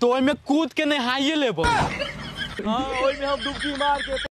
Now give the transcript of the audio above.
तो में कूद के नहाइए ले हाँ में हम मार के